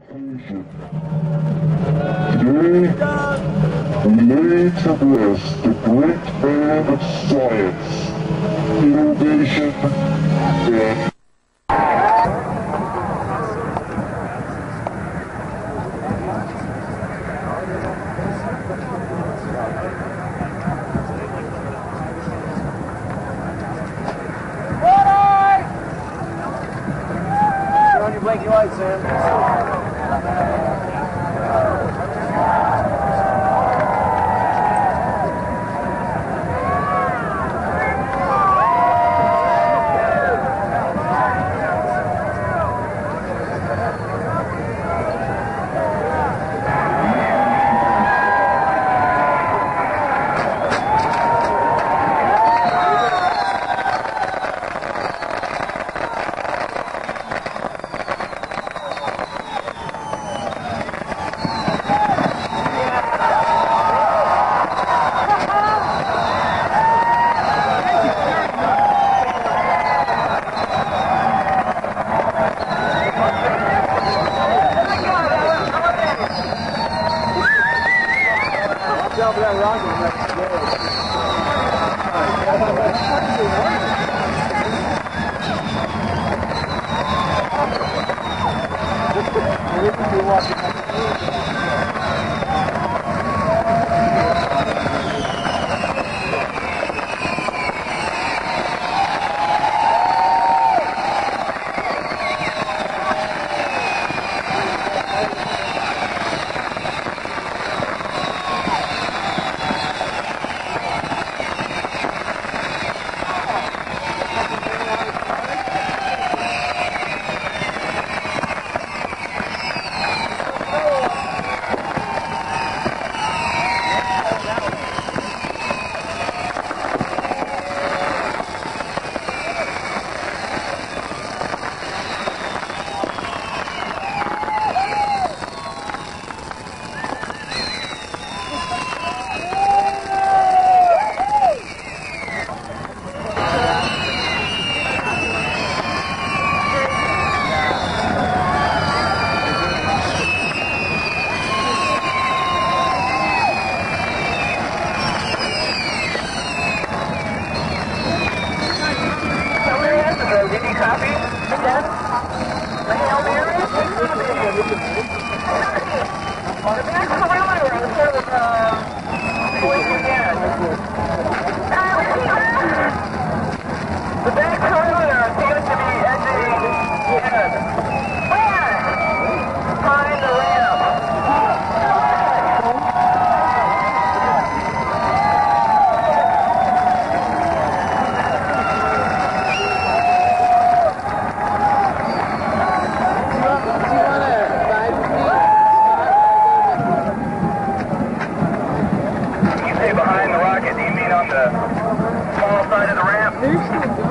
Today, we lay to rest the great man of science, innovation, and Your blinky lights, Sam. double that rocket the next day. This could be watching 真是